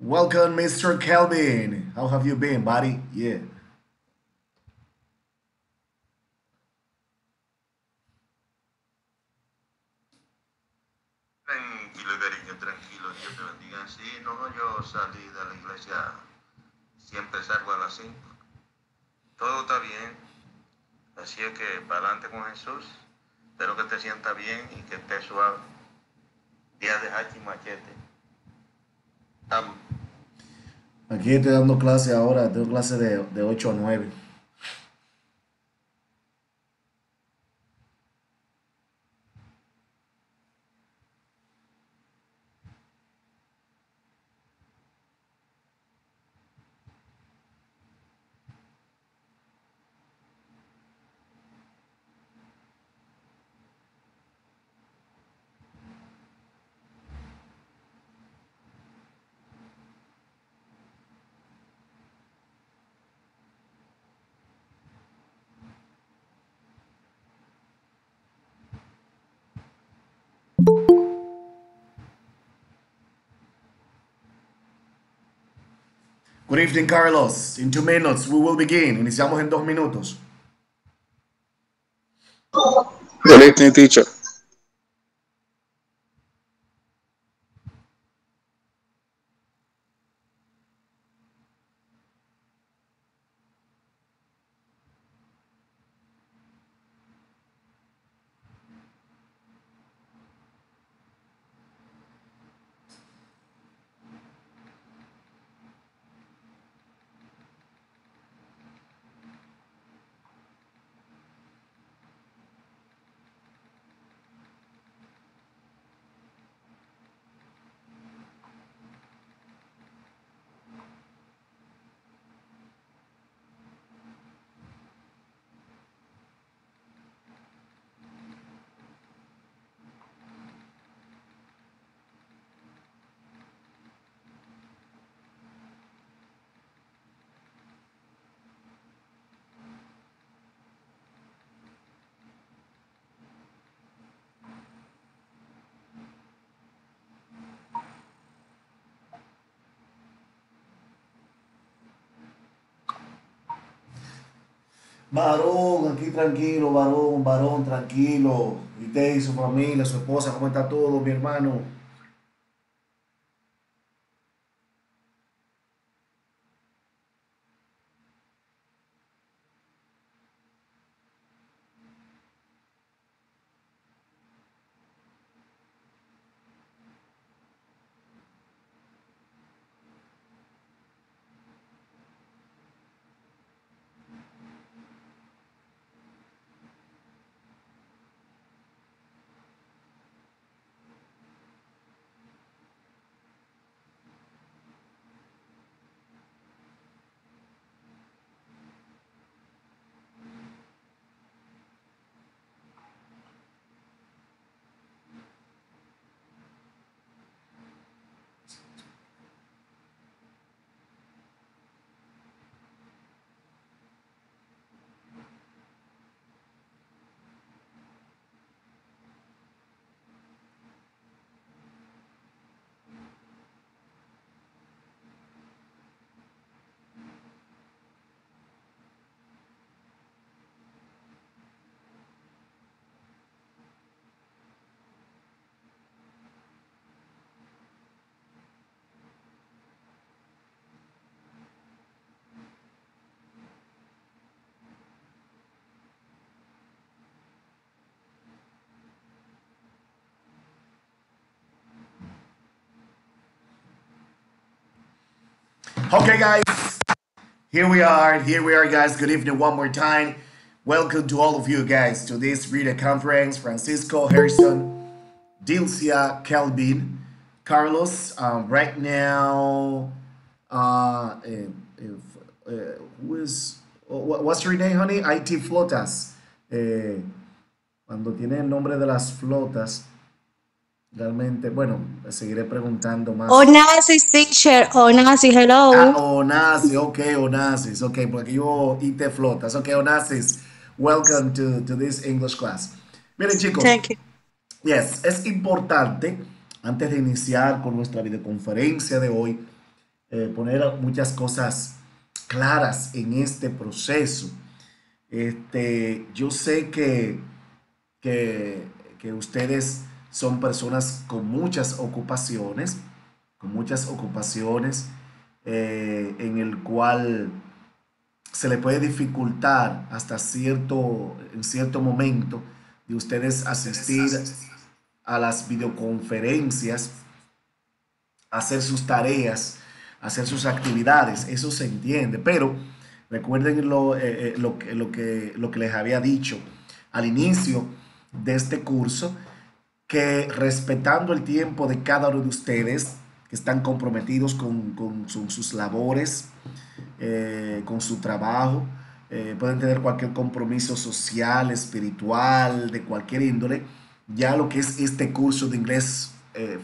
Welcome, Mr. Kelvin. How have you been, buddy? Yeah. Tranquilo, cariño, tranquilo, Dios te bendiga. Sí, no, yo salí de la iglesia, siempre salgo a las 5. Todo está bien, así es que para adelante con Jesús. Espero que te sienta bien y que esté suave. Día de hachi machete. Aquí estoy dando clase ahora, tengo clase de, de 8 a 9. Good evening, Carlos. In two minutes, we will begin. Iniciamos en dos minutos. Good evening, teacher. Varón, aquí tranquilo, varón, varón, tranquilo. Y usted y su familia, su esposa, ¿cómo está todo, mi hermano? Okay, guys, here we are. Here we are, guys. Good evening one more time. Welcome to all of you guys to this video conference. Francisco, Harrison, Dilcia, Kelvin, Carlos. Um, right now, uh, if, if, uh, who is, what, what's your name, honey? IT Flotas. Eh, cuando tiene el nombre de las flotas, realmente, bueno, seguiré preguntando más. Onassis, teacher. Onassis, hello. Ah, Onassis, ok, Onassis, ok, porque yo IT flotas. Ok, Onassis, welcome to, to this English class. Miren, chicos, Thank you. yes, es importante, antes de iniciar con nuestra videoconferencia de hoy, eh, poner muchas cosas claras en este proceso. Este, yo sé que, que, que ustedes son personas con muchas ocupaciones, con muchas ocupaciones, eh, en el cual se le puede dificultar hasta cierto, en cierto momento de ustedes asistir a las videoconferencias, hacer sus tareas, hacer sus actividades, eso se entiende, pero recuerden lo, eh, eh, lo, lo, que, lo que les había dicho al inicio de este curso, que respetando el tiempo de cada uno de ustedes, que están comprometidos con, sus labores, eh, con su trabajo, eh, pueden tener cualquier compromiso social, espiritual, de cualquier índole, ya lo que es este curso de inglés eh,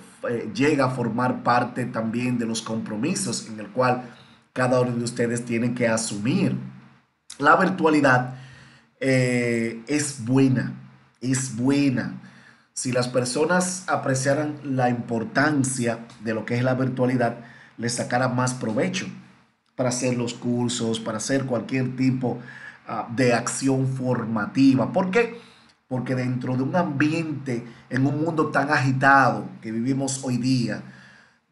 llega a formar parte también de los compromisos en el cual cada uno de ustedes tiene que asumir. La virtualidad es buena, es buena si las personas apreciaran la importancia de lo que es la virtualidad, les sacaran más provecho para hacer los cursos, para hacer cualquier tipo ah, de acción formativa. ¿Por qué? Porque dentro de un ambiente, en un mundo tan agitado que vivimos hoy día,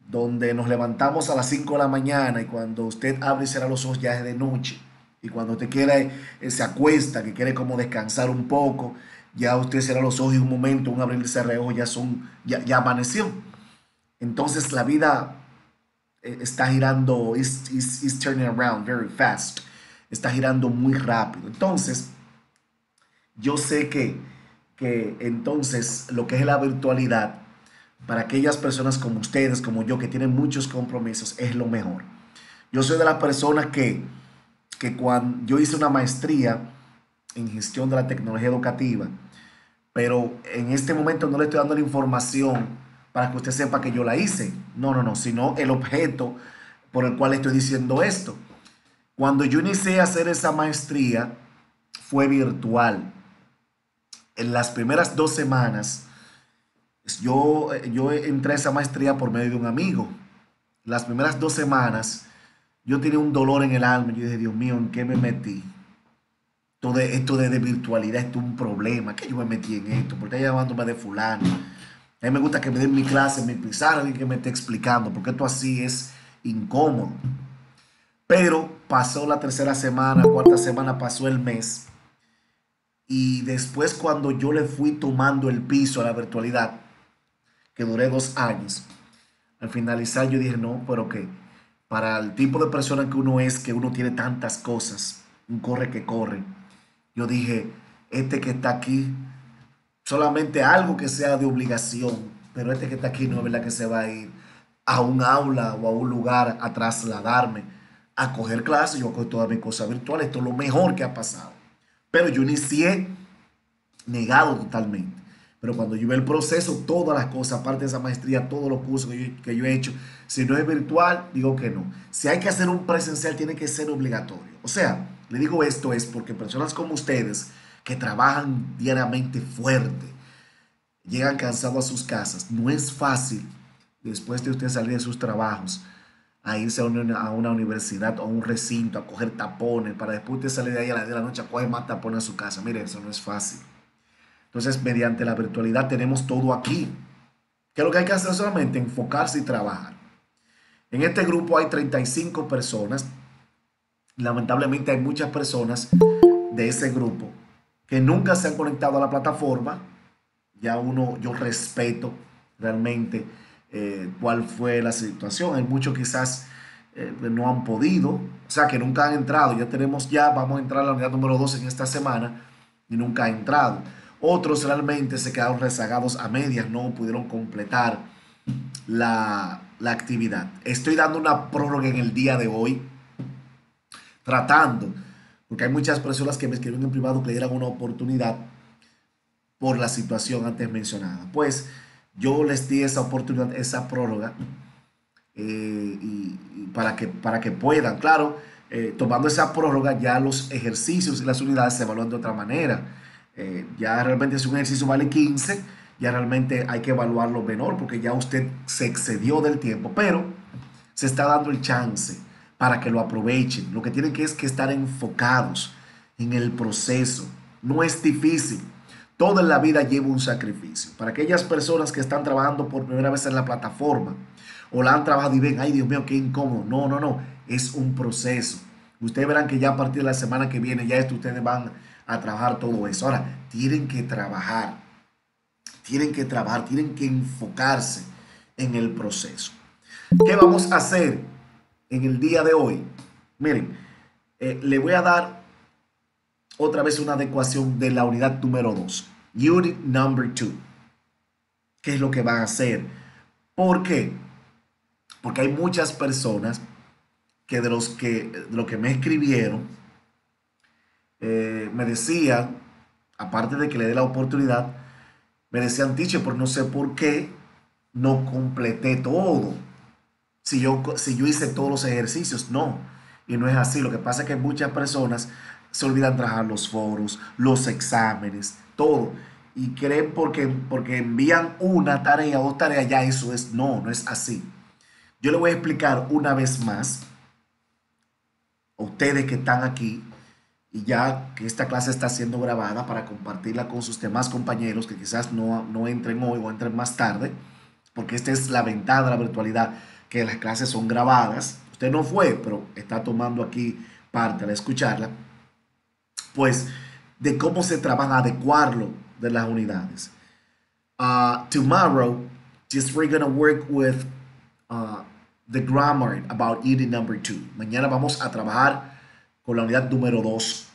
donde nos levantamos a las 5 de la mañana y cuando usted abre y cierra los ojos ya es de noche, y cuando usted quiere, eh, se acuesta, que quiere como descansar un poco, ya usted cierra los ojos y un momento, un abrir y cerrar ya son, ya, ya amaneció. Entonces la vida eh, está girando, is, is, turning around very fast, está girando muy rápido. Entonces, yo sé que, que entonces lo que es la virtualidad, para aquellas personas como ustedes, como yo, que tienen muchos compromisos, es lo mejor. Yo soy de las personas que, que cuando yo hice una maestría, en gestión de la tecnología educativa, pero en este momento no le estoy dando la información para que usted sepa que yo la hice. No, no, no, sino el objeto por el cual estoy diciendo esto. Cuando yo inicié a hacer esa maestría, fue virtual. En las primeras dos semanas, yo, yo entré a esa maestría por medio de un amigo. Las primeras dos semanas, yo tenía un dolor en el alma. Yo dije, Dios mío, ¿en qué me metí? Todo esto de, virtualidad esto es un problema, que yo me metí en esto, porque está llamándome de fulano. A mí me gusta que me den mi clase, mi pizarra y que me esté explicando, porque esto así es incómodo. Pero pasó la tercera semana, cuarta semana, pasó el mes. Y después cuando yo le fui tomando el piso a la virtualidad, que duré dos años, al finalizar yo dije, no, pero que para el tipo de persona que uno es, que uno tiene tantas cosas, un corre que corre, yo dije, este que está aquí, solamente algo que sea de obligación, pero este que está aquí no es verdad que se va a ir a un aula o a un lugar a trasladarme, a coger clases, yo cojo todas mis cosas virtuales, esto es lo mejor que ha pasado. Pero yo inicié negado totalmente. Pero cuando yo veo el proceso, todas las cosas, aparte de esa maestría, todos los cursos que yo, que yo, he hecho, si no es virtual, digo que no. Si hay que hacer un presencial, tiene que ser obligatorio. O sea, le digo esto es porque personas como ustedes que trabajan diariamente fuerte, llegan cansados a sus casas, no es fácil después de usted salir de sus trabajos a irse a una, universidad o a un recinto a coger tapones para después de salir de ahí a la de la noche a coger más tapones a su casa. Mire, eso no es fácil. Entonces, mediante la virtualidad tenemos todo aquí. ¿Qué es lo que hay que hacer solamente? Enfocarse y trabajar. En este grupo hay 35 personas lamentablemente hay muchas personas de ese grupo que nunca se han conectado a la plataforma. Ya uno, yo respeto realmente eh, cuál fue la situación. Hay muchos quizás eh, no han podido, o sea, que nunca han entrado. Ya tenemos ya, vamos a entrar a la unidad número 2 en esta semana y nunca han entrado. Otros realmente se quedaron rezagados a medias, no pudieron completar la, la actividad. Estoy dando una prórroga en el día de hoy tratando, porque hay muchas personas que me escriben en privado que le dieran una oportunidad por la situación antes mencionada. Pues yo les di esa oportunidad, esa prórroga, eh, y, para, que, para que puedan, claro, eh, tomando esa prórroga ya los ejercicios y las unidades se evalúan de otra manera. Eh, ya realmente si un ejercicio vale 15, ya realmente hay que evaluarlo menor porque ya usted se excedió del tiempo, pero se está dando el chance para que lo aprovechen. Lo que tienen que es que estar enfocados en el proceso. No es difícil. Toda la vida lleva un sacrificio. Para aquellas personas que están trabajando por primera vez en la plataforma o la han trabajado y ven, ay Dios mío, qué incómodo. No, no, no. Es un proceso. Ustedes verán que ya a partir de la semana que viene, ya esto ustedes van a trabajar todo eso. Ahora, tienen que trabajar. Tienen que trabajar, tienen que enfocarse en el proceso. ¿Qué vamos a hacer en el día de hoy? Miren, eh, le voy a dar otra vez una adecuación de la unidad número 2. Unit number 2. ¿Qué es lo que van a hacer? ¿Por qué? Porque hay muchas personas que de los que, lo que me escribieron, eh, me decían, aparte de que le dé la oportunidad, me decían, teacher, por no sé por qué no completé todo. Si yo, si yo hice todos los ejercicios, no. Y no es así. Lo que pasa es que muchas personas se olvidan trabajar los foros, los exámenes, todo. Y creen porque, porque envían una tarea o dos tareas, ya eso es. No, no es así. Yo le voy a explicar una vez más a ustedes que están aquí y ya que esta clase está siendo grabada para compartirla con sus demás compañeros que quizás no, no entren hoy o entren más tarde, porque esta es la ventaja de la virtualidad, que las clases son grabadas. Usted no fue, pero está tomando aquí parte al escucharla pues de cómo se trabaja, adecuarlo de las unidades. Uh, tomorrow, just we're gonna work with uh, the grammar about unit number two. Mañana vamos a trabajar con la unidad número dos.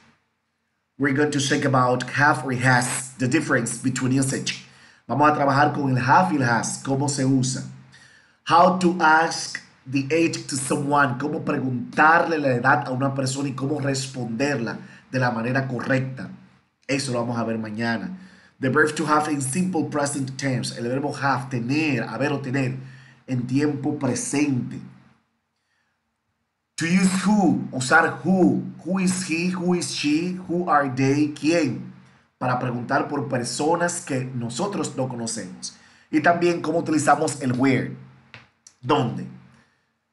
We're going to think about have or has, the difference between usage. Vamos a trabajar con el have y el has, cómo se usa. How to ask the age to someone, cómo preguntarle la edad a una persona y cómo responderla de la manera correcta. Eso lo vamos a ver mañana. The verb to have in simple present tense. El verbo have, tener, haber o tener en tiempo presente. To use who, usar who. Who is he, who is she, who are they, quién. Para preguntar por personas que nosotros no conocemos. Y también cómo utilizamos el where. ¿Dónde?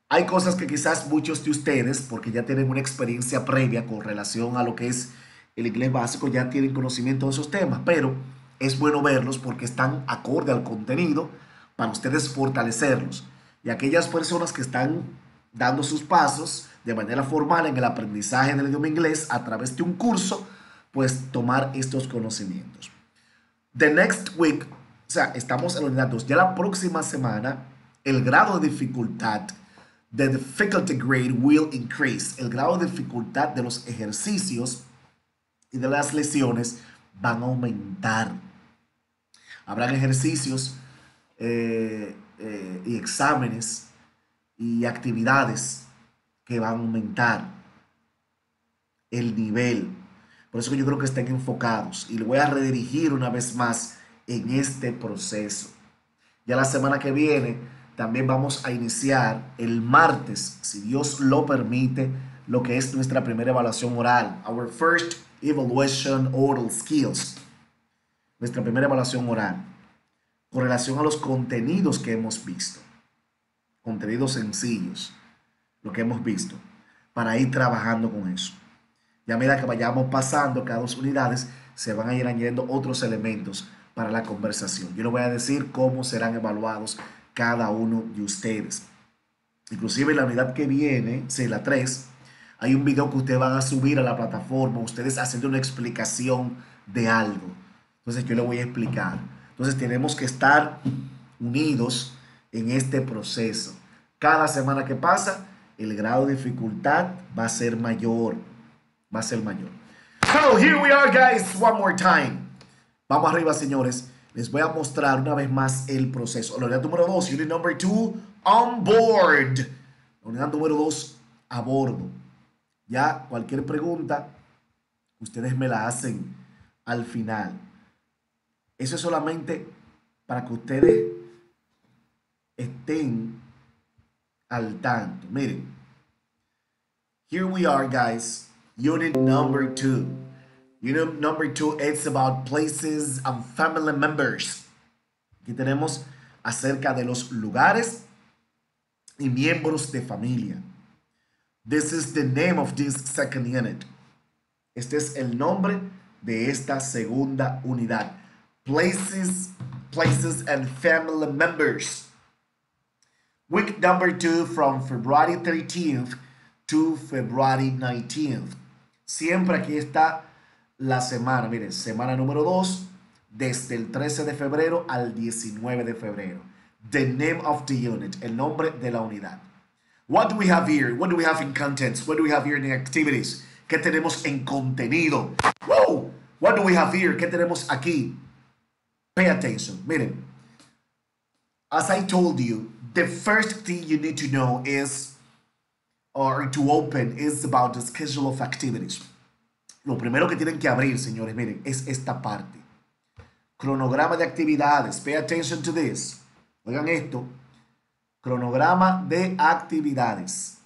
Hay cosas que quizás muchos de ustedes, porque ya tienen una experiencia previa con relación a lo que es el inglés básico, ya tienen conocimiento de esos temas, pero es bueno verlos porque están acorde al contenido para ustedes fortalecerlos. Y aquellas personas que están dando sus pasos de manera formal en el aprendizaje del idioma inglés a través de un curso, pues tomar estos conocimientos. The next week, o sea, estamos en la unidad 2, ya la próxima semana, el grado de dificultad the difficulty grade will increase. El grado de dificultad de los ejercicios y de las lesiones van a aumentar. Habrán ejercicios eh, eh, y exámenes y actividades que van a aumentar el nivel. Por eso yo creo que estén enfocados y le voy a redirigir una vez más en este proceso. Ya la semana que viene también vamos a iniciar el martes, si Dios lo permite, lo que es nuestra primera evaluación oral. Our first evaluation oral skills. Nuestra primera evaluación oral. Con relación a los contenidos que hemos visto. Contenidos sencillos. Lo que hemos visto. Para ir trabajando con eso. Ya a medida que vayamos pasando cada dos unidades, se van a ir añadiendo otros elementos para la conversación. Yo les voy a decir cómo serán evaluados cada uno de ustedes. Inclusive la unidad que viene, si la 3, hay un video que ustedes van a subir a la plataforma, ustedes haciendo una explicación de algo. Entonces yo le voy a explicar. Entonces tenemos que estar unidos en este proceso. Cada semana que pasa, el grado de dificultad va a ser mayor. Va a ser mayor. So here we are, guys, one more time. Vamos arriba, señores les voy a mostrar una vez más el proceso. La unidad número 2, unit number 2, on board. La unidad número 2, a bordo. Ya cualquier pregunta, ustedes me la hacen al final. Eso es solamente para que ustedes estén al tanto. Miren, here we are, guys. Unit number 2. You know, number two, it's about places and family members. Aquí tenemos acerca de los lugares y miembros de familia. This is the name of this second unit. Este es el nombre de esta segunda unidad. Places, places and family members. Week number two from February 13th to February 19th. Siempre aquí está la semana. Miren, semana número 2 desde el 13 de febrero al 19 de febrero. The name of the unit, el nombre de la unidad. What do we have here? What do we have in contents? What do we have here in activities? ¿Qué tenemos en contenido? Whoa! What do we have here? ¿Qué tenemos aquí? Pay attention. Miren. As I told you, the first thing you need to know is, or to open, is about the schedule of activities. Lo primero que tienen que abrir, señores, miren, es esta parte. Cronograma de actividades. Pay attention to this. Oigan esto. Cronograma de actividades.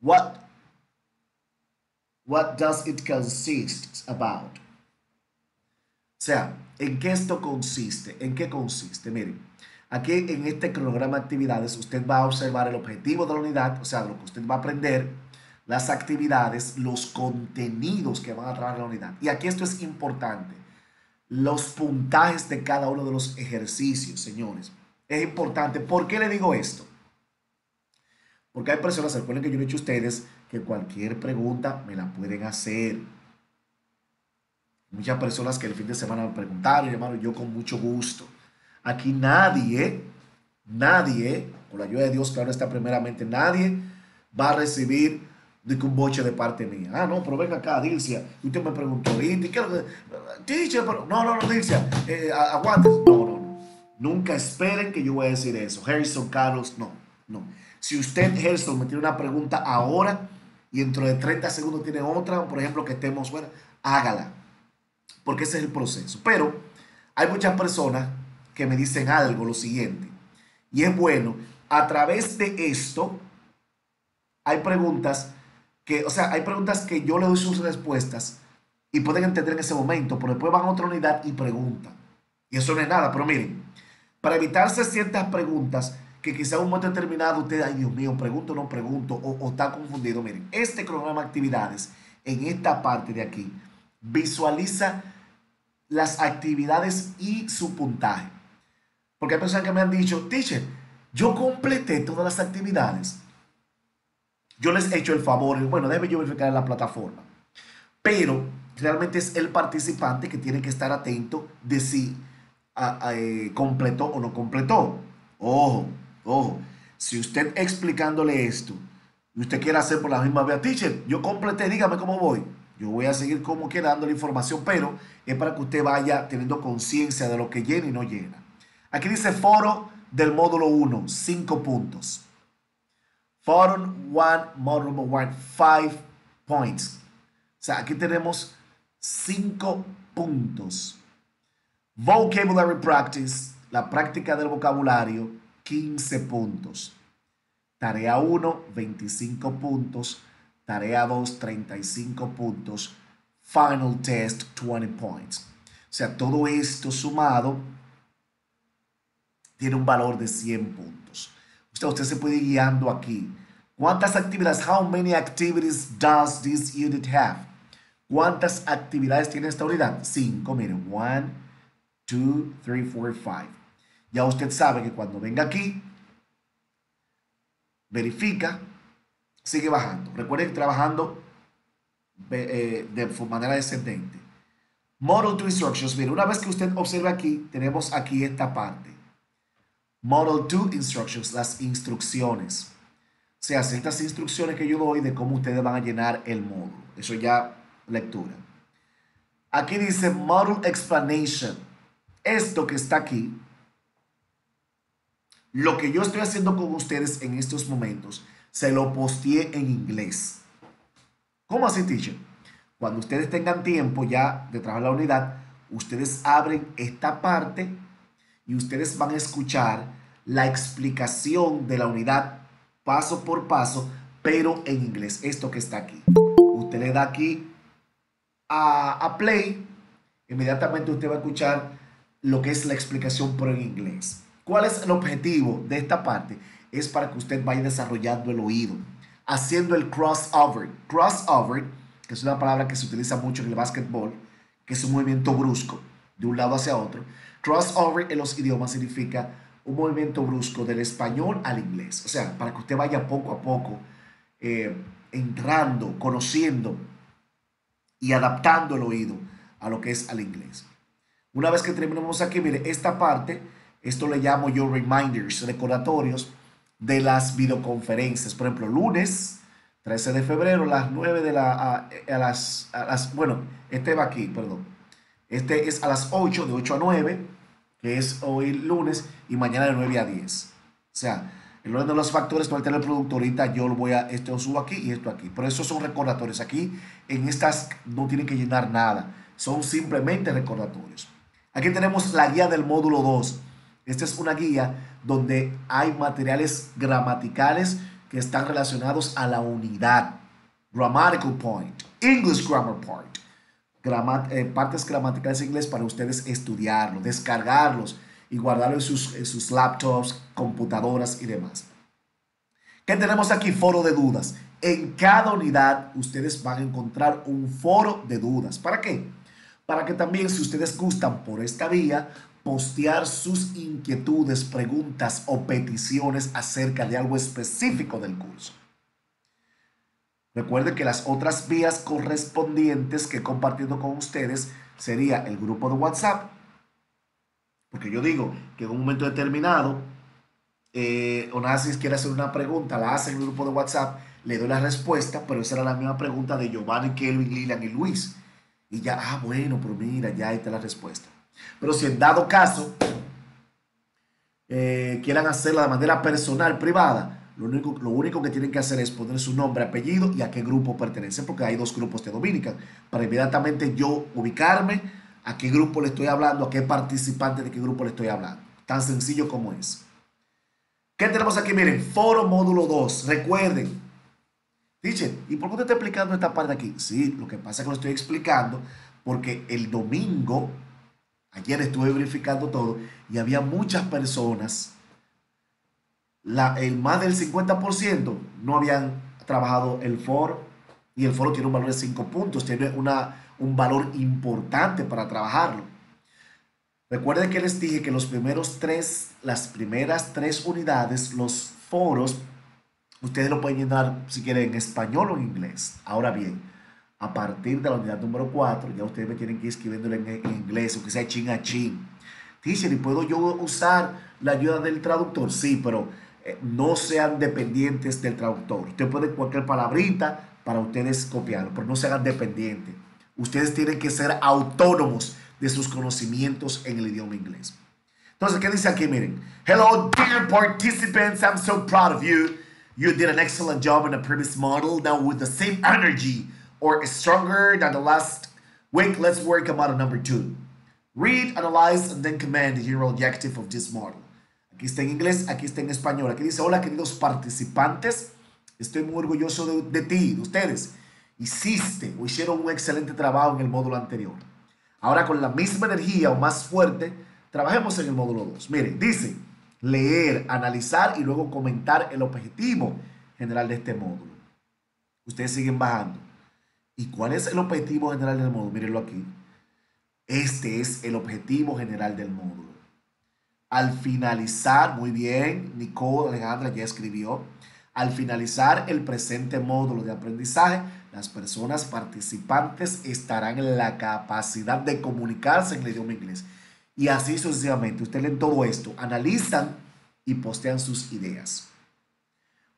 What, what does it consist about? O sea, ¿en qué esto consiste? ¿En qué consiste? Miren, aquí en este cronograma de actividades usted va a observar el objetivo de la unidad, o sea, lo que usted va a aprender, las actividades, los contenidos que van a trabajar la unidad. Y aquí esto es importante. Los puntajes de cada uno de los ejercicios, señores. Es importante. ¿Por qué le digo esto? Porque hay personas, recuerden que yo le he dicho a ustedes que cualquier pregunta me la pueden hacer. Muchas personas que el fin de semana me preguntaron, hermano, yo con mucho gusto. Aquí nadie, nadie, con la ayuda de Dios, claro está primeramente, nadie va a recibir de que un boche de parte mía. Ah, no, pero venga acá, Dilcia. Usted me preguntó, ¿y qué Teacher, pero no, no, no, Dilcia, eh, aguante. No, no, no. Nunca esperen que yo voy a decir eso. Harrison, Carlos, no, no. Si usted, Harrison, me tiene una pregunta ahora y dentro de 30 segundos tiene otra, por ejemplo, que estemos, bueno, hágala. Porque ese es el proceso. Pero hay muchas personas que me dicen algo, lo siguiente. Y es bueno, a través de esto, hay preguntas que, o sea, hay preguntas que yo le doy sus respuestas y pueden entender en ese momento, pero después van a otra unidad y preguntan. Y eso no es nada, pero miren, para evitarse ciertas preguntas que quizá en un momento determinado usted, ay Dios mío, pregunto o no pregunto, o, o está confundido, miren, este cronograma de actividades, en esta parte de aquí, visualiza las actividades y su puntaje. Porque hay personas que me han dicho, teacher, yo completé todas las actividades yo les he hecho el favor, bueno, debe yo verificar en la plataforma. Pero realmente es el participante que tiene que estar atento de si eh, completó o no completó. Ojo, ojo. Si usted explicándole esto, y usted quiere hacer por la misma vía, teacher, yo completé, dígame cómo voy. Yo voy a seguir como que dando la información, pero es para que usted vaya teniendo conciencia de lo que llena y no llena. Aquí dice foro del módulo 1, 5 puntos. 1, model number 1, 5 points. O sea, aquí tenemos 5 puntos. Vocabulary practice, la práctica del vocabulario, 15 puntos. Tarea 1, 25 puntos. Tarea 2, 35 puntos. Final test, 20 points. O sea, todo esto sumado tiene un valor de 100 puntos. Usted, usted se puede ir guiando aquí. ¿Cuántas actividades? How many activities does this unit have? ¿Cuántas actividades tiene esta unidad? Cinco, miren. One, two, three, four, five. Ya usted sabe que cuando venga aquí, verifica, sigue bajando. Recuerden trabajando eh, de manera descendente. Model to instructions. Mire, una vez que usted observa aquí, tenemos aquí esta parte. Model 2 Instructions, las instrucciones. O sea, ciertas instrucciones que yo doy de cómo ustedes van a llenar el módulo. Eso ya lectura. Aquí dice Model Explanation. Esto que está aquí, lo que yo estoy haciendo con ustedes en estos momentos, se lo posteé en inglés. ¿Cómo así, teacher? Cuando ustedes tengan tiempo ya de trabajar la unidad, ustedes abren esta parte y ustedes van a escuchar la explicación de la unidad paso por paso, pero en inglés. Esto que está aquí. Usted le da aquí a, play, inmediatamente usted va a escuchar lo que es la explicación, pero en inglés. ¿Cuál es el objetivo de esta parte? Es para que usted vaya desarrollando el oído, haciendo el crossover. Crossover, que es una palabra que se utiliza mucho en el básquetbol, que es un movimiento brusco de un lado hacia otro. Crossover en los idiomas significa un movimiento brusco del español al inglés. O sea, para que usted vaya poco a poco eh, entrando, conociendo y adaptando el oído a lo que es al inglés. Una vez que terminemos aquí, mire, esta parte, esto le llamo yo reminders, recordatorios de las videoconferencias. Por ejemplo, lunes 13 de febrero, las 9 de la, a, a las, a las, bueno, este va aquí, perdón. Este es a las 8, de 8 a 9, que es hoy lunes, y mañana de 9 a 10. O sea, el orden de los factores para el producto, ahorita yo lo voy a, esto lo subo aquí y esto aquí. Pero esos son recordatorios. Aquí en estas no tienen que llenar nada. Son simplemente recordatorios. Aquí tenemos la guía del módulo 2. Esta es una guía donde hay materiales gramaticales que están relacionados a la unidad. Grammatical point, English grammar part. Gramat eh, partes gramaticales inglés para ustedes estudiarlo, descargarlos y guardarlo en sus, en sus laptops, computadoras y demás. ¿Qué tenemos aquí? Foro de dudas. En cada unidad ustedes van a encontrar un foro de dudas. ¿Para qué? Para que también si ustedes gustan por esta vía, postear sus inquietudes, preguntas o peticiones acerca de algo específico del curso. Recuerden que las otras vías correspondientes que he compartido con ustedes sería el grupo de WhatsApp, porque yo digo que en un momento determinado, eh, Onassis quiere hacer una pregunta, la hace en el grupo de WhatsApp, le doy la respuesta, pero esa era la misma pregunta de Giovanni, Kelvin, Lilian y Luis. Y ya, ah, bueno, pero mira, ya está la respuesta. Pero si en dado caso eh, quieran hacerla de manera personal, privada, lo único, lo único que tienen que hacer es poner su nombre, apellido y a qué grupo pertenece, porque hay dos grupos de Dominican, para inmediatamente yo ubicarme a qué grupo le estoy hablando, a qué participante de qué grupo le estoy hablando. Tan sencillo como es. ¿Qué tenemos aquí? Miren, foro módulo 2. Recuerden. Dice, ¿y por qué te estoy explicando esta parte aquí? Sí, lo que pasa es que lo estoy explicando porque el domingo, ayer estuve verificando todo y había muchas personas, la, el más del 50% no habían trabajado el foro y el foro tiene un valor de 5 puntos, tiene una, un valor importante para trabajarlo. Recuerden que les dije que los primeros tres, las primeras tres unidades, los foros, ustedes lo pueden llenar si quieren en español o en inglés. Ahora bien, a partir de la unidad número 4, ya ustedes me tienen que ir escribiéndolo en, en inglés o que sea chin a chin. Teacher, ¿y puedo yo usar la ayuda del traductor? Sí, pero no sean dependientes del traductor. Usted puede cualquier palabrita para ustedes copiarlo, pero no se dependientes. Ustedes tienen que ser autónomos de sus conocimientos en el idioma inglés. Entonces, ¿qué dice aquí? Miren. Hello, dear participants. I'm so proud of you. You did an excellent job in the previous model. Now, with the same energy or stronger than the last week, let's work on model number two. Read, analyze, and then command the general objective of this model. Aquí está en inglés, aquí está en español. Aquí dice, hola queridos participantes. Estoy muy orgulloso de, ti, de ustedes. Hiciste o hicieron un excelente trabajo en el módulo anterior. Ahora con la misma energía o más fuerte, trabajemos en el módulo 2. Miren, dice leer, analizar y luego comentar el objetivo general de este módulo. Ustedes siguen bajando. ¿Y cuál es el objetivo general del módulo? Mírenlo aquí. Este es el objetivo general del módulo. Al finalizar, muy bien, Nicole Alejandra ya escribió, al finalizar el presente módulo de aprendizaje, las personas participantes estarán en la capacidad de comunicarse en el idioma inglés. Y así sucesivamente. Ustedes leen todo esto, analizan y postean sus ideas.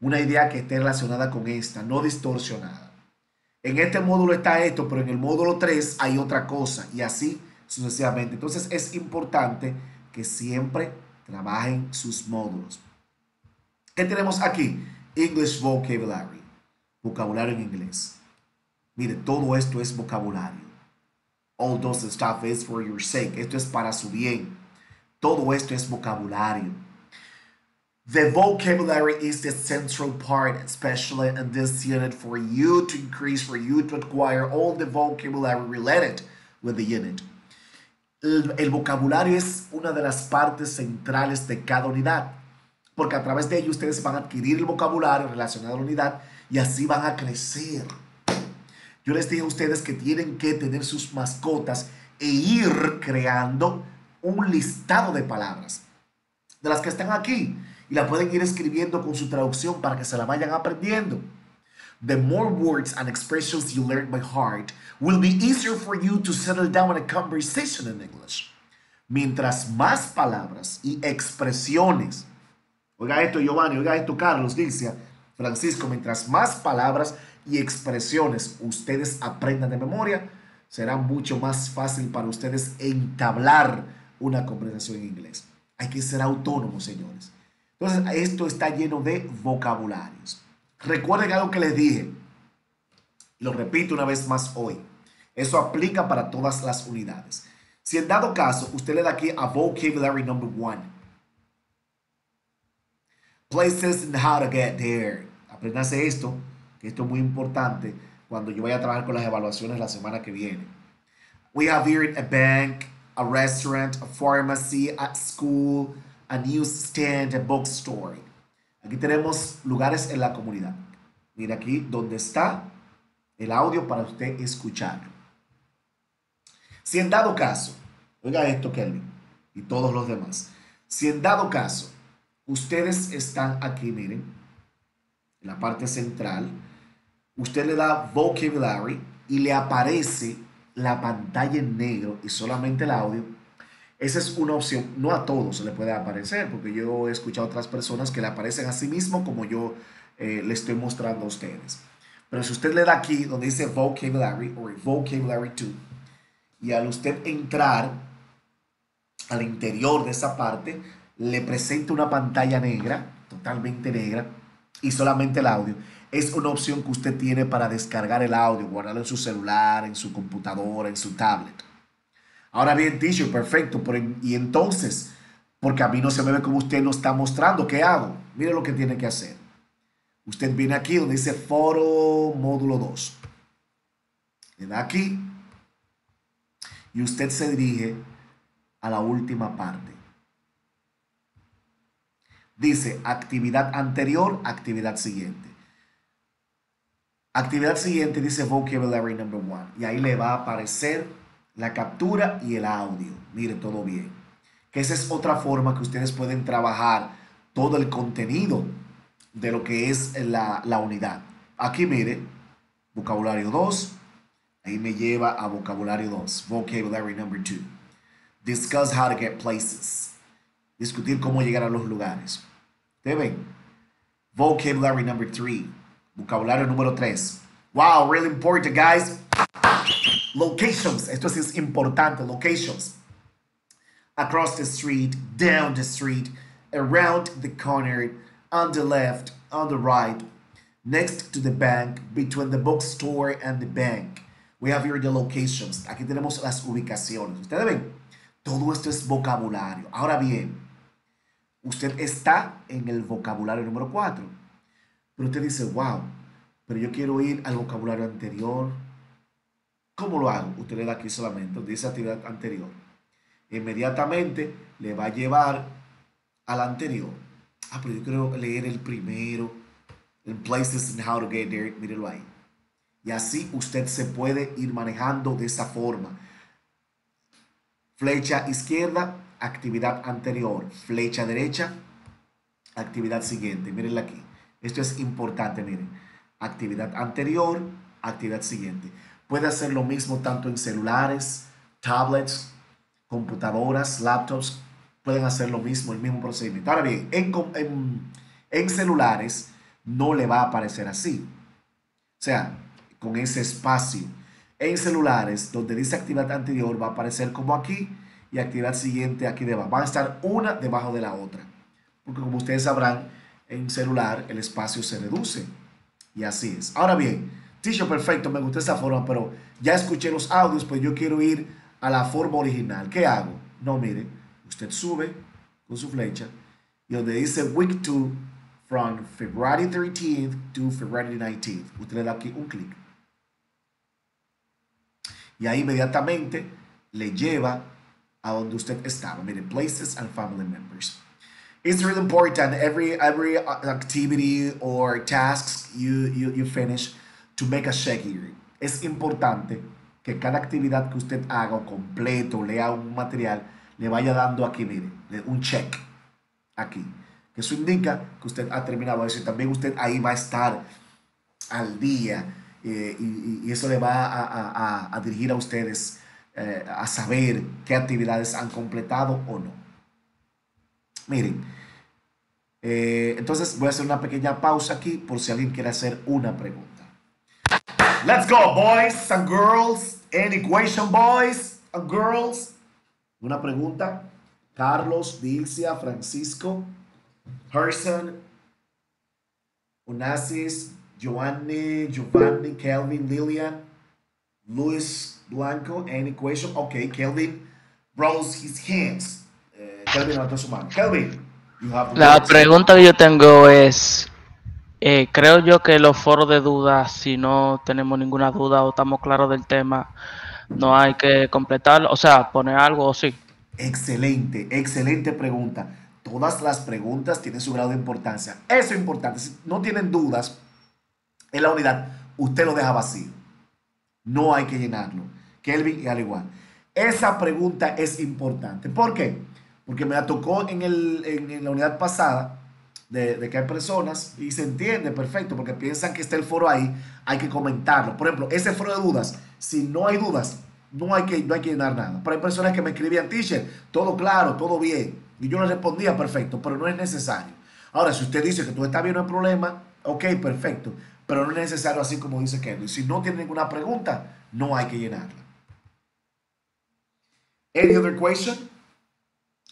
Una idea que esté relacionada con esta, no distorsionada. En este módulo está esto, pero en el módulo 3 hay otra cosa y así sucesivamente. Entonces es importante que siempre trabajen sus módulos. ¿Qué tenemos aquí? English Vocabulary, vocabulario en inglés. Mire, todo esto es vocabulario. All those stuff is for your sake. Esto es para su bien. Todo esto es vocabulario. The vocabulary is the central part, especially in this unit, for you to increase, for you to acquire all the vocabulary related with the unit. El, vocabulario es una de las partes centrales de cada unidad, porque a través de ello ustedes van a adquirir el vocabulario relacionado a la unidad y así van a crecer. Yo les dije a ustedes que tienen que tener sus mascotas e ir creando un listado de palabras de las que están aquí y la pueden ir escribiendo con su traducción para que se la vayan aprendiendo. The more words and expressions you learn by heart will be easier for you to settle down in a conversation in English. Mientras más palabras y expresiones, oiga esto Giovanni, oiga esto Carlos, dice Francisco, mientras más palabras y expresiones ustedes aprendan de memoria, será mucho más fácil para ustedes entablar una conversación en inglés. Hay que ser autónomos, señores. Entonces, esto está lleno de vocabularios. Recuerden algo que les dije. Lo repito una vez más hoy. Eso aplica para todas las unidades. Si en dado caso usted le da aquí a vocabulary number one, places and how to get there. Apréndase esto, que esto es muy importante cuando yo vaya a trabajar con las evaluaciones la semana que viene. We have here a bank, a restaurant, a pharmacy, a school, a newsstand, a bookstore. Aquí tenemos lugares en la comunidad. Mira aquí donde está el audio para usted escucharlo. Si en dado caso, oiga esto Kelvin y todos los demás, si en dado caso ustedes están aquí, miren, en la parte central, usted le da vocabulary y le aparece la pantalla en negro y solamente el audio, esa es una opción. No a todos se le puede aparecer, porque yo he escuchado a otras personas que le aparecen a sí mismo como yo eh, le estoy mostrando a ustedes. Pero si usted le da aquí donde dice vocabulary o vocabulary 2, y al usted entrar al interior de esa parte, le presenta una pantalla negra, totalmente negra, y solamente el audio es una opción que usted tiene para descargar el audio, guardarlo en su celular, en su computadora, en su tablet. Ahora bien, teacher, perfecto, y entonces, porque a mí no se me ve como usted lo está mostrando, ¿qué hago? Mire lo que tiene que hacer. Usted viene aquí donde dice foro módulo 2. Le da aquí y usted se dirige a la última parte. Dice actividad anterior, actividad siguiente. Actividad siguiente dice vocabulary number one. Y ahí le va a aparecer la captura y el audio. Mire, todo bien. Que esa es otra forma que ustedes pueden trabajar todo el contenido de lo que es la, la unidad. Aquí mire, vocabulario 2. Ahí me lleva a vocabulario 2. Vocabulary number 2. Discuss how to get places. Discutir cómo llegar a los lugares. Vocabulary number 3. Vocabulario número 3. Wow, really important, guys. Locations. Esto sí es importante. Locations. Across the street, down the street, around the corner, on the left, on the right, next to the bank, between the bookstore and the bank. We have here the locations. Aquí tenemos las ubicaciones. Ustedes ven, todo esto es vocabulario. Ahora bien, usted está en el vocabulario número 4. Pero usted dice, wow, pero yo quiero ir al vocabulario anterior. ¿Cómo lo hago? Usted le da aquí solamente, dice actividad anterior. Inmediatamente le va a llevar al anterior. Ah, pero yo quiero leer el primero. En Places and How to Get There. Mírelo ahí. Y así usted se puede ir manejando de esa forma. Flecha izquierda, actividad anterior. Flecha derecha, actividad siguiente. Mírenla aquí. Esto es importante, miren. Actividad anterior, actividad siguiente. Puede hacer lo mismo tanto en celulares, tablets, computadoras, laptops. Pueden hacer lo mismo, el mismo procedimiento. Ahora bien, en, en, celulares no le va a aparecer así. O sea, con ese espacio. En celulares, donde dice actividad anterior, va a aparecer como aquí y actividad siguiente aquí debajo. Van a estar una debajo de la otra. Porque como ustedes sabrán, en celular el espacio se reduce. Y así es. Ahora bien, teacher, perfecto, me gusta esa forma, pero ya escuché los audios, pues yo quiero ir a la forma original. ¿Qué hago? No, mire, usted sube con su flecha y donde dice week 2 from February 13th to February 19th, usted le da aquí un clic. Y ahí inmediatamente le lleva a donde usted estaba. Mire, places and family members. It's really important every every activity or tasks you, you, you finish to make a check here. Es importante que cada actividad que usted haga o completo, lea un material, le vaya dando aquí, mire, un check aquí. Eso indica que usted ha terminado eso y también usted ahí va a estar al día eh, y, eso le va a, dirigir a ustedes eh, a saber qué actividades han completado o no. Miren, eh, entonces voy a hacer una pequeña pausa aquí por si alguien quiere hacer una pregunta. Let's go, boys and girls. Any question, boys and girls? Una pregunta. Carlos, Dilcia, Francisco, Herson, Onassis, Giovanni, Giovanni, Kelvin, Lilian, Luis Blanco. Any question? Okay, Kelvin rolls his hands. Uh, Kelvin levantó su mano. Kelvin, you have the La pregunta que yo tengo es, eh, creo yo que los foros de dudas, si no tenemos ninguna duda o estamos claros del tema, no hay que completarlo, o sea, poner algo o sí. Excelente, excelente pregunta. Todas las preguntas tienen su grado de importancia. Eso es importante. Si no tienen dudas, en la unidad, usted lo deja vacío. No hay que llenarlo. Kelvin y al igual. Esa pregunta es importante. ¿Por qué? Porque me la tocó en, el, en, la unidad pasada de, que hay personas y se entiende perfecto porque piensan que está el foro ahí, hay que comentarlo. Por ejemplo, ese foro de dudas, si no hay dudas, no hay que, no hay que llenar nada. Pero hay personas que me escribían, teacher, todo claro, todo bien. Y yo le respondía perfecto, pero no es necesario. Ahora, si usted dice que todo está bien, no hay problema, ok, perfecto pero no es necesario así como dice Kendall. Si no tiene ninguna pregunta, no hay que llenarla. Any other question?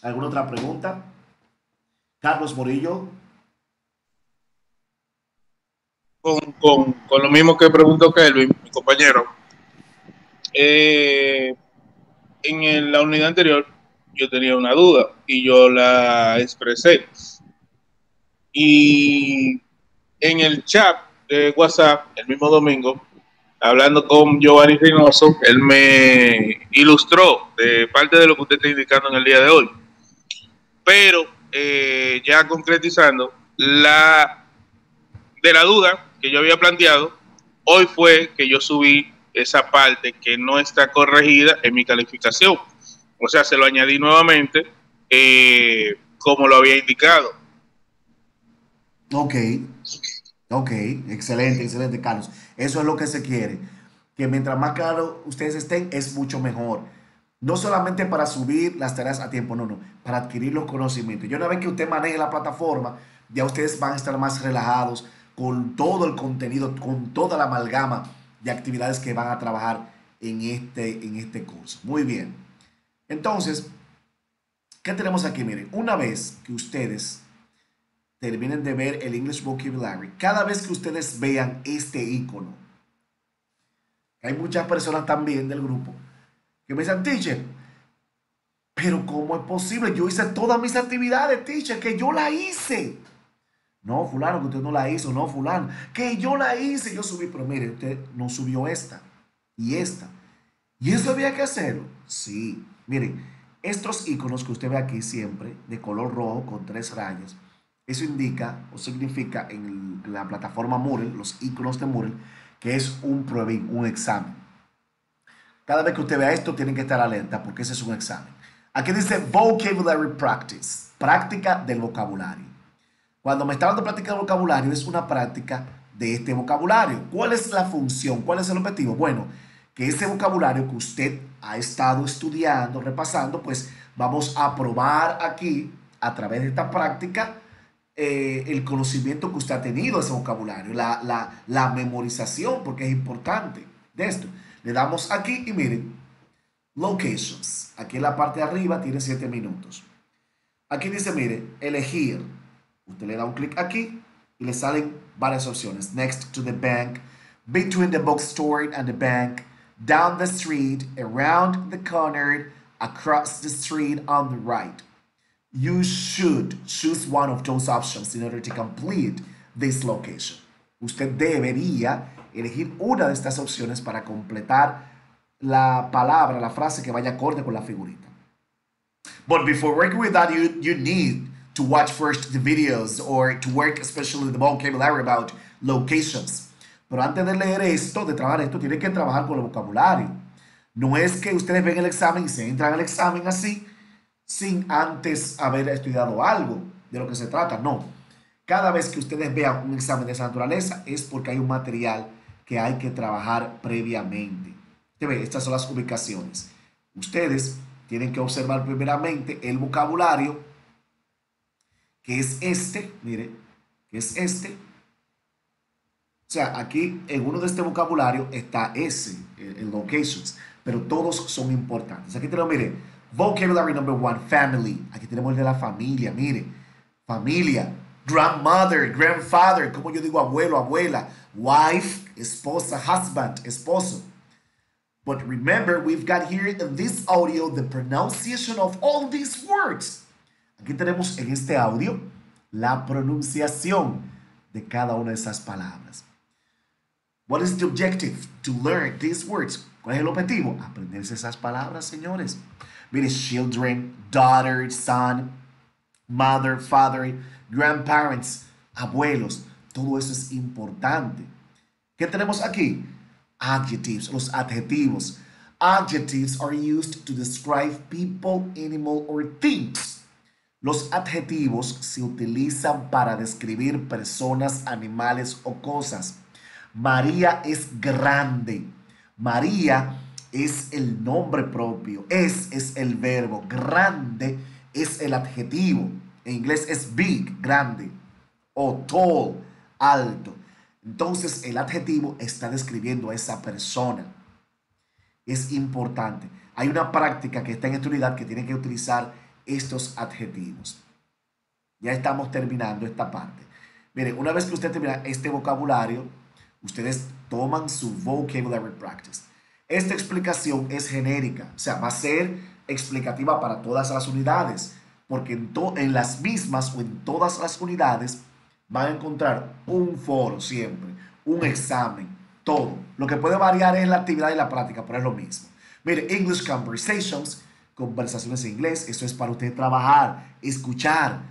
¿Alguna otra pregunta? Carlos Morillo. Con, lo mismo que preguntó Kelvin, mi compañero. Eh, en la unidad anterior yo tenía una duda y yo la expresé. Y en el chat de WhatsApp el mismo domingo, hablando con Giovanni Reynoso, él me ilustró de parte de lo que usted está indicando en el día de hoy. Pero eh, ya concretizando, la de la duda que yo había planteado, hoy fue que yo subí esa parte que no está corregida en mi calificación. O sea, se lo añadí nuevamente eh, como lo había indicado. Ok. Ok, excelente, excelente, Carlos. Eso es lo que se quiere. Que mientras más claro ustedes estén, es mucho mejor. No solamente para subir las tareas a tiempo, no, no, para adquirir los conocimientos. Y una vez que usted maneje la plataforma, ya ustedes van a estar más relajados con todo el contenido, con toda la amalgama de actividades que van a trabajar en este, en este curso. Muy bien. Entonces, ¿qué tenemos aquí? Miren, una vez que ustedes terminen de ver el English Vocabulary, cada vez que ustedes vean este icono, hay muchas personas también del grupo que me dicen, teacher, pero ¿cómo es posible? Yo hice todas mis actividades, teacher, que yo la hice. No, fulano, que usted no la hizo, no, fulano, que yo la hice, yo subí, pero mire, usted no subió esta y esta. ¿Y eso había que hacerlo? Sí, miren, estos iconos que usted ve aquí siempre, de color rojo con tres rayas, eso indica o significa en la plataforma Moodle, los iconos de Moodle, que es un pruebín, un examen. Cada vez que usted vea esto, tiene que estar alerta porque ese es un examen. Aquí dice Vocabulary Practice, práctica del vocabulario. Cuando me está dando práctica del vocabulario, es una práctica de este vocabulario. ¿Cuál es la función? ¿Cuál es el objetivo? Bueno, que ese vocabulario que usted ha estado estudiando, repasando, pues vamos a probar aquí a través de esta práctica eh, el conocimiento que usted ha tenido, ese vocabulario, la, memorización, porque es importante de esto. Le damos aquí y miren, locations. Aquí en la parte de arriba tiene 7 minutos. Aquí dice, mire, elegir. Usted le da un clic aquí y le salen varias opciones. Next to the bank, between the bookstore and the bank, down the street, around the corner, across the street on the right you should choose one of those options in order to complete this location. Usted debería elegir una de estas opciones para completar la palabra, la frase que vaya acorde con la figurita. But before working with that, you, you need to watch first the videos or to work especially the vocabulary about locations. Pero antes de leer esto, de trabajar esto, tiene que trabajar con el vocabulario. No es que ustedes ven el examen y se entran al examen así, sin antes haber estudiado algo de lo que se trata. No. Cada vez que ustedes vean un examen de esa naturaleza es porque hay un material que hay que trabajar previamente. Estas son las ubicaciones. Ustedes tienen que observar primeramente el vocabulario, que es este, mire, que es este. O sea, aquí en uno de este vocabulario está ese, el, locations, pero todos son importantes. Aquí tenemos, mire, vocabulary number one, family. Aquí tenemos el de la familia, mire, familia, grandmother, grandfather, como yo digo abuelo, abuela, wife, esposa, husband, esposo. But remember, we've got here in this audio the pronunciation of all these words. Aquí tenemos en este audio la pronunciación de cada una de esas palabras. What is the objective? To learn these words. ¿Cuál es el objetivo? Aprenderse esas palabras, señores. Mire, children, daughter, son, mother, father, grandparents, abuelos. Todo eso es importante. ¿Qué tenemos aquí? adjectives, los adjetivos. Adjectives are used to describe people, animal, or things. Los adjetivos se utilizan para describir personas, animales o cosas. María es grande. María es el nombre propio. Es es el verbo. Grande es el adjetivo. En inglés es big, grande. O tall, alto. Entonces el adjetivo está describiendo a esa persona. Es importante. Hay una práctica que está en esta unidad que tiene que utilizar estos adjetivos. Ya estamos terminando esta parte. Miren, una vez que usted termina este vocabulario, ustedes toman su vocabulary practice. Esta explicación es genérica, o sea, va a ser explicativa para todas las unidades, porque en, en las mismas o en todas las unidades van a encontrar un foro siempre, un examen, todo. Lo que puede variar es la actividad y la práctica, pero es lo mismo. Mire, English Conversations, conversaciones en inglés, eso es para usted trabajar, escuchar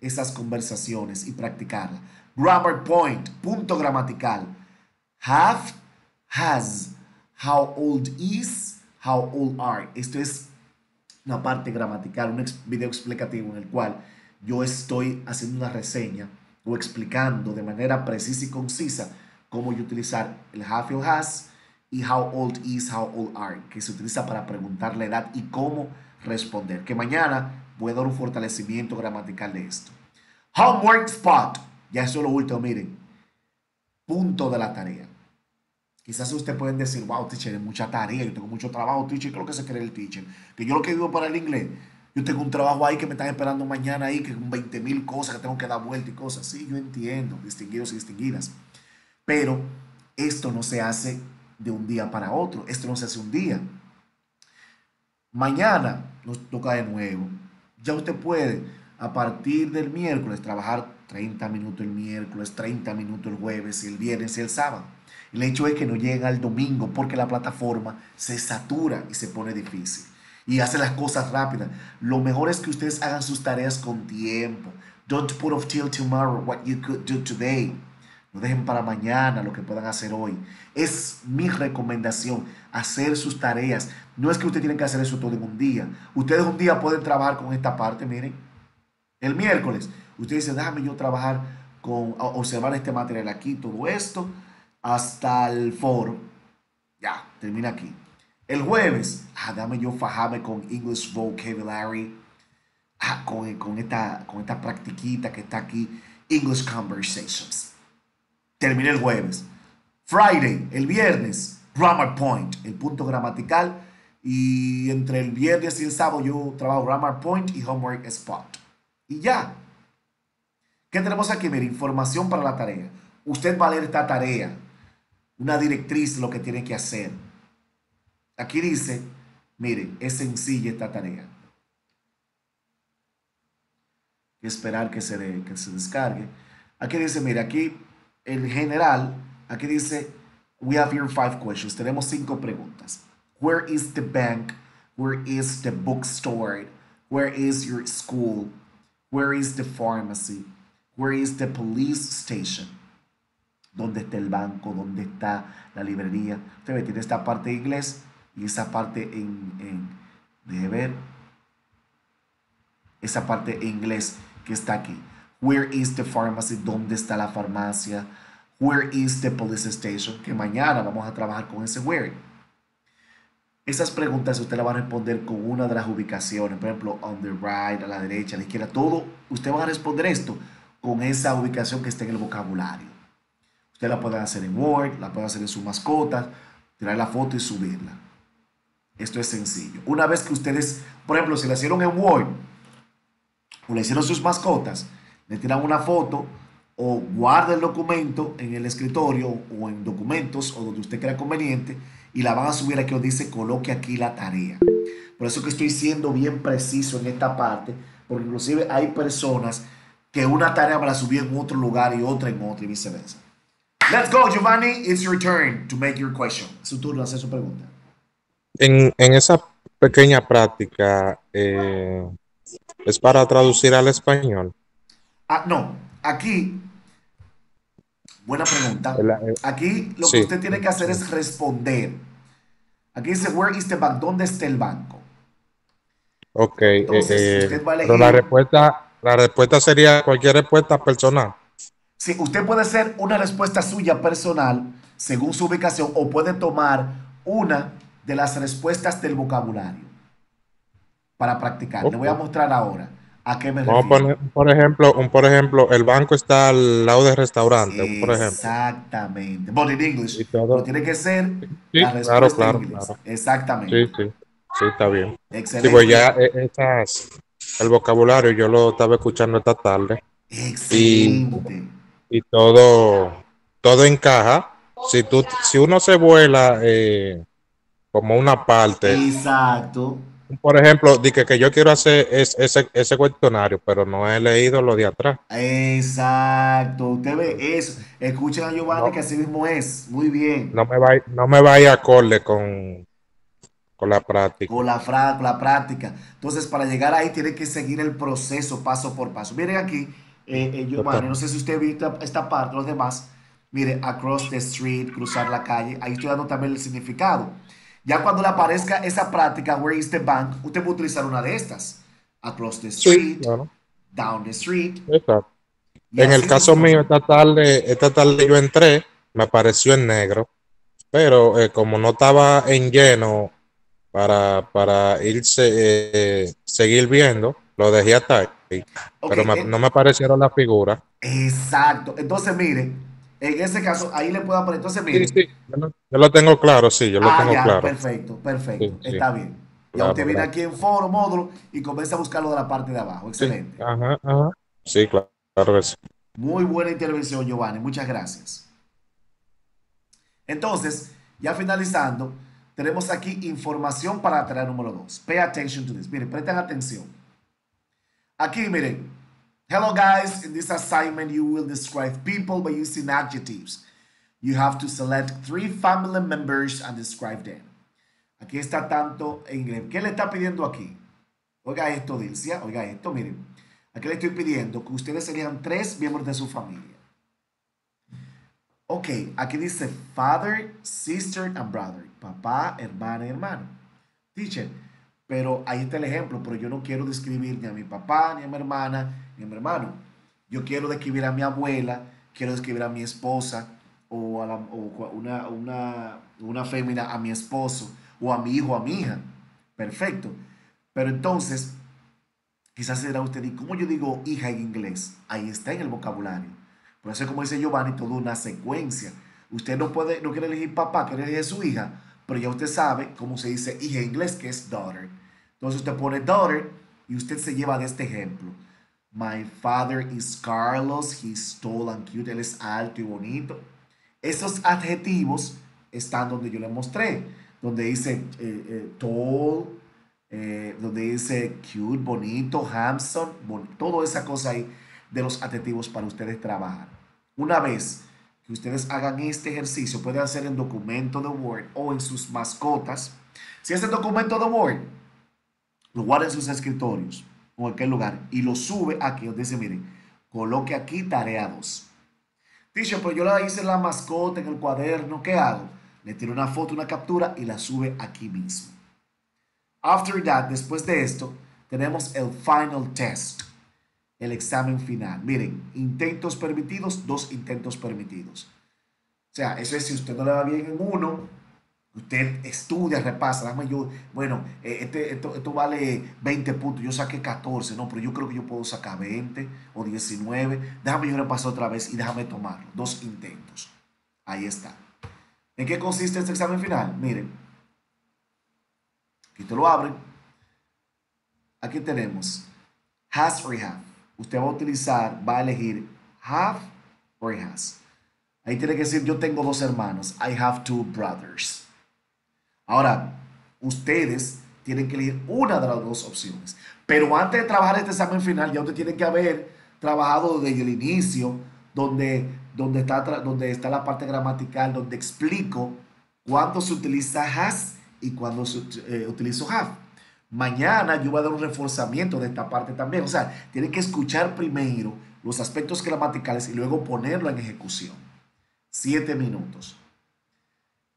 esas conversaciones y practicarlas. Grammar point, punto gramatical. Have, has, how old is, how old are. Esto es una parte gramatical, un video explicativo en el cual yo estoy haciendo una reseña o explicando de manera precisa y concisa cómo utilizar el have y has y how old is, how old are, que se utiliza para preguntar la edad y cómo responder. Que mañana voy a dar un fortalecimiento gramatical de esto. Homework spot. Ya eso es lo último, miren. Punto de la tarea. Quizás usted pueden decir, wow, teacher, es mucha tarea, yo tengo mucho trabajo, teacher, ¿qué que se cree el teacher? Que yo lo que vivo para el inglés yo tengo un trabajo ahí que me están esperando mañana ahí, que con 20 mil cosas que tengo que dar vuelta y cosas. Sí, yo entiendo, distinguidos y distinguidas. Pero esto no se hace de un día para otro. Esto no se hace un día. Mañana nos toca de nuevo. Ya usted puede, a partir del miércoles, trabajar 30 minutos el miércoles, 30 minutos el jueves, el viernes y el sábado. El hecho es que no llega el domingo porque la plataforma se satura y se pone difícil y hace las cosas rápidas. Lo mejor es que ustedes hagan sus tareas con tiempo. Don't put off till tomorrow what you could do today. No dejen para mañana lo que puedan hacer hoy. Es mi recomendación, hacer sus tareas. No es que ustedes tienen que hacer eso todo en un día. Ustedes un día pueden trabajar con esta parte, miren. El miércoles, ustedes dicen, déjame yo trabajar con, observar este material aquí, todo esto, hasta el foro. Ya, termina aquí. El jueves, ah, dame yo fajarme con English Vocabulary, ah, con, con, esta, con esta practiquita que está aquí, English Conversations. Terminé el jueves. Friday, el viernes, Grammar Point, el punto gramatical. Y entre el viernes y el sábado yo trabajo Grammar Point y Homework Spot. Y ya. ¿Qué tenemos aquí? Mira, información para la tarea. Usted va a leer esta tarea, una directriz lo que tiene que hacer Aquí dice, miren, es sencilla esta tarea. esperar que se, que se descargue. Aquí dice, mire, aquí en general, aquí dice, we have here five questions. Tenemos cinco preguntas. Where is the bank? Where is the bookstore? Where is your school? Where is the pharmacy? Where is the police station? ¿Dónde está el banco? ¿Dónde está la librería? Usted ve, tiene esta parte en inglés y esa parte en, en deje ver, esa parte en inglés que está aquí. Where is the pharmacy? ¿Dónde está la farmacia? Where is the police station? Que mañana vamos a trabajar con ese where. Esas preguntas usted las va a responder con una de las ubicaciones, por ejemplo, on the right, a la derecha, a la izquierda, todo. Usted va a responder esto con esa ubicación que está en el vocabulario. Usted la puede hacer en Word, la puede hacer en su mascota, tirar la foto y subirla. Esto es sencillo. Una vez que ustedes, por ejemplo, si la hicieron en Word o le hicieron sus mascotas, le tiran una foto o guarda el documento en el escritorio o en documentos o donde usted crea conveniente y la van a subir aquí donde dice coloque aquí la tarea. Por eso que estoy siendo bien preciso en esta parte, porque inclusive hay personas que una tarea me la subió en otro lugar y otra en otro y viceversa. Let's go, Giovanni. It's your turn to make your question. Es su turno hacer su pregunta. En, en esa pequeña práctica, eh, ¿es para traducir al español? Ah, no, aquí, buena pregunta. Aquí lo sí. que usted tiene que hacer es responder. Aquí dice, where is the bank? ¿Dónde está el banco? Ok, eh, Entonces, eh, usted va a pero la respuesta, la respuesta sería cualquier respuesta personal. Sí, usted puede hacer una respuesta suya personal según su ubicación o puede tomar una de las respuestas del vocabulario para practicar. Le voy a mostrar ahora a qué me Vamos a refiero. poner, por ejemplo, un por ejemplo, el banco está al lado del restaurante, un por ejemplo. Exactamente. But in English. Y todo- Pero tiene que ser Sí, la claro, respuesta claro, en inglés. claro. Exactamente. Sí, sí, sí, está bien. Excelente. Sí, pues ya eh, esas, el vocabulario yo lo estaba escuchando esta tarde Excelente. y todo, todo encaja. Si tú, si uno se vuela eh, como una parte, Exacto. Por ejemplo, di que, yo quiero hacer es- ese, ese cuestionario, pero no he leído lo de atrás. Exacto. Usted ve eso. Escuchen a Giovanni No. que así mismo es. Muy bien. No me va, no me vaya acorde con, con la práctica. Con la, fra- con la práctica. Entonces, para llegar ahí, tiene que seguir el proceso paso por paso. Miren aquí, eh, eh, Giovanni, no sé si usted vio esta, esta parte, los demás. Mire, across the street, cruzar la calle. Ahí estoy dando también el significado. Ya cuando le aparezca esa práctica, where is the bank, usted puede utilizar una de estas. Across the Sí, street, claro, down the street. exacto. En el caso mío, esta tarde, esta tarde yo entré, me apareció en negro, pero eh, como no estaba en lleno para, para irse, eh, seguir viendo, lo dejé hasta ahí. Ok, Pero me- eh, no me aparecieron las figuras. Exacto. Entonces, mire, en ese caso, ahí le puedo poner. Entonces, Sí, mire. sí, yo lo, yo lo tengo claro, sí, yo lo ah, tengo ya, claro. perfecto, perfecto. Sí, sí. Está bien. Ya Claro, usted viene claro. aquí en foro, módulo, y comienza a buscarlo de la parte de abajo. Sí, Excelente. ajá, ajá. Sí, claro, claro sí. Muy buena intervención, Giovanni. Muchas gracias. Entonces, ya finalizando, tenemos aquí información para la tarea número 2. Pay attention to this. Miren, presten atención. Aquí, miren. Hello, guys. In this assignment, you will describe people by using adjectives. You have to select three family members and describe them. Aquí está tanto en inglés. ¿Qué le está pidiendo aquí? Oiga esto, Dilcia. Oiga esto, miren. Aquí le estoy pidiendo que ustedes serían tres miembros de su familia. Ok, aquí dice father, sister and brother. Papá, hermana y hermano. Teacher, pero ahí está el ejemplo, pero yo no quiero describir ni a mi papá, ni a mi hermana, mi hermano. Yo quiero describir a mi abuela, quiero describir a mi esposa, o, a una, una, una fémina a mi esposo, o a mi hijo, a mi hija. Perfecto. Pero entonces, quizás se dirá usted, ¿y cómo yo digo hija en inglés? Ahí está en el vocabulario. Por eso, como dice Giovanni, toda una secuencia. Usted no puede, no quiere elegir papá, quiere elegir su hija, pero ya usted sabe cómo se dice hija en inglés, que es daughter. Entonces usted pone daughter y usted se lleva de este ejemplo. My father is Carlos, he's tall and cute, él es alto y bonito. Esos adjetivos están donde yo le mostré, donde dice eh, eh, tall, eh, donde dice cute, bonito, handsome, bon- toda esa cosa ahí de los adjetivos para ustedes trabajar. Una vez que ustedes hagan este ejercicio, pueden hacer en documento de Word o en sus mascotas. Si es en documento de Word, lo guarda en sus escritorios o aquel lugar y lo sube aquí, donde dice, miren, coloque aquí tarea 2. Dice, pero yo la hice la mascota, en el cuaderno, ¿qué hago? Le tiro una foto, una captura y la sube aquí mismo. After that, después de esto, tenemos el final test, el examen final. Miren, intentos permitidos, dos intentos permitidos. O sea, eso es si usted no le va bien en uno, Usted estudia, repasa, dame yo, bueno, eh, este, esto, esto, vale 20 puntos, yo saqué 14, no, pero yo creo que yo puedo sacar 20 o 19, déjame yo repasar otra vez y déjame tomarlo, dos intentos. Ahí está. ¿En qué consiste este examen final? Miren, aquí te lo abren. Aquí tenemos has or have. Usted va a utilizar, va a elegir have or has. Ahí tiene que decir, yo tengo dos hermanos. I have two brothers. Ahora, ustedes tienen que elegir una de las dos opciones. Pero antes de trabajar este examen final, ya usted tiene que haber trabajado desde el inicio, donde, donde, está, donde está la parte gramatical, donde explico cuándo se utiliza has y cuándo se eh, utiliza have. Mañana yo voy a dar un reforzamiento de esta parte también. O sea, tienen que escuchar primero los aspectos gramaticales y luego ponerlo en ejecución. Siete minutos.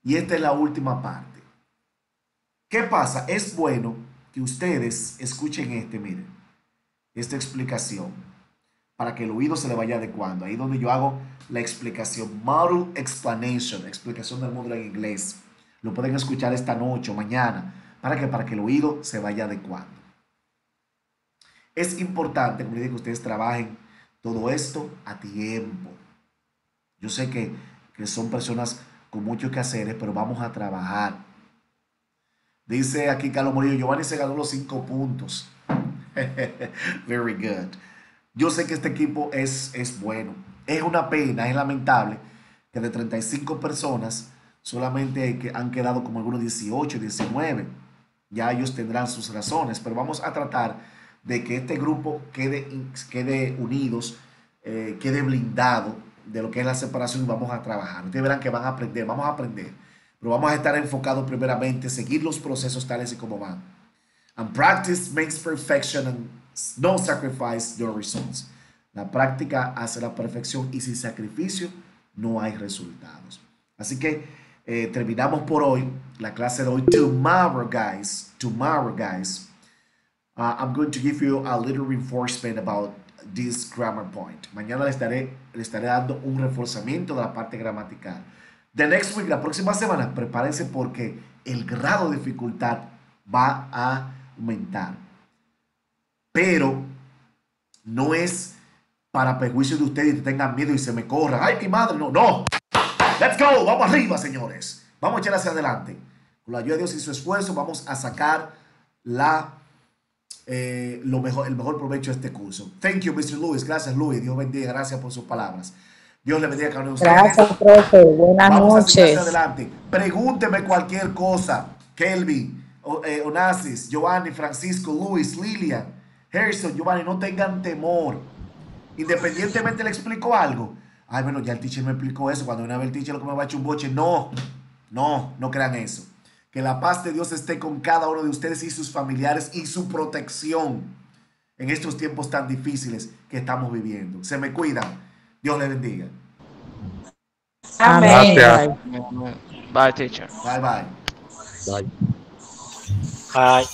Y esta es la última parte. ¿Qué pasa? Es bueno que ustedes escuchen este, miren, esta explicación, para que el oído se le vaya adecuando. Ahí donde yo hago la explicación, model explanation, explicación del módulo en inglés. Lo pueden escuchar esta noche o mañana, para que, para que el oído se vaya adecuando. Es importante, como les digo, que ustedes trabajen todo esto a tiempo. Yo sé que, que son personas con muchos quehaceres, pero vamos a trabajar. Dice aquí Carlos Morillo, Giovanni se ganó los cinco puntos. Very good. Yo sé que este equipo es, es bueno. Es una pena, es lamentable que de 35 personas solamente que han quedado como algunos 18, 19. Ya ellos tendrán sus razones, pero vamos a tratar de que este grupo quede, quede unidos, eh, quede blindado de lo que es la separación y vamos a trabajar. Ustedes verán que van a aprender, vamos a aprender pero vamos a estar enfocados primeramente, seguir los procesos tales y como van. And practice makes perfection and no sacrifice your results. La práctica hace la perfección y sin sacrificio no hay resultados. Así que eh, terminamos por hoy la clase de hoy. Tomorrow, guys, tomorrow, guys, uh, I'm going to give you a little reinforcement about this grammar point. Mañana le estaré, le estaré dando un reforzamiento de la parte gramatical. The next week, la próxima semana, prepárense porque el grado de dificultad va a aumentar. Pero no es para perjuicio de ustedes y que tengan miedo y se me corran. ¡Ay, mi madre! No, no. Let's go. Vamos arriba, señores. Vamos a echar hacia adelante. Con la ayuda de Dios y su esfuerzo, vamos a sacar la, eh, lo mejor, el mejor provecho de este curso. Thank you, Mr. Lewis. Gracias, Luis. Dios bendiga. Gracias por sus palabras. Dios le bendiga a cada uno de ustedes. Gracias, profe. Buenas Vamos noches. A adelante. Pregúnteme cualquier cosa. Kelvin, eh, Onassis, Giovanni, Francisco, Luis, Lilian, Harrison, Giovanni, no tengan temor. Independientemente le explico algo. Ay, bueno, ya el teacher me explicó eso. Cuando una vez el teacher lo que me va a echar un boche. No, no, no crean eso. Que la paz de Dios esté con cada uno de ustedes y sus familiares y su protección en estos tiempos tan difíciles que estamos viviendo. Se me cuidan. Dios le bendiga. Amén. Gracias. Bye, teacher. Bye bye. Bye. Bye.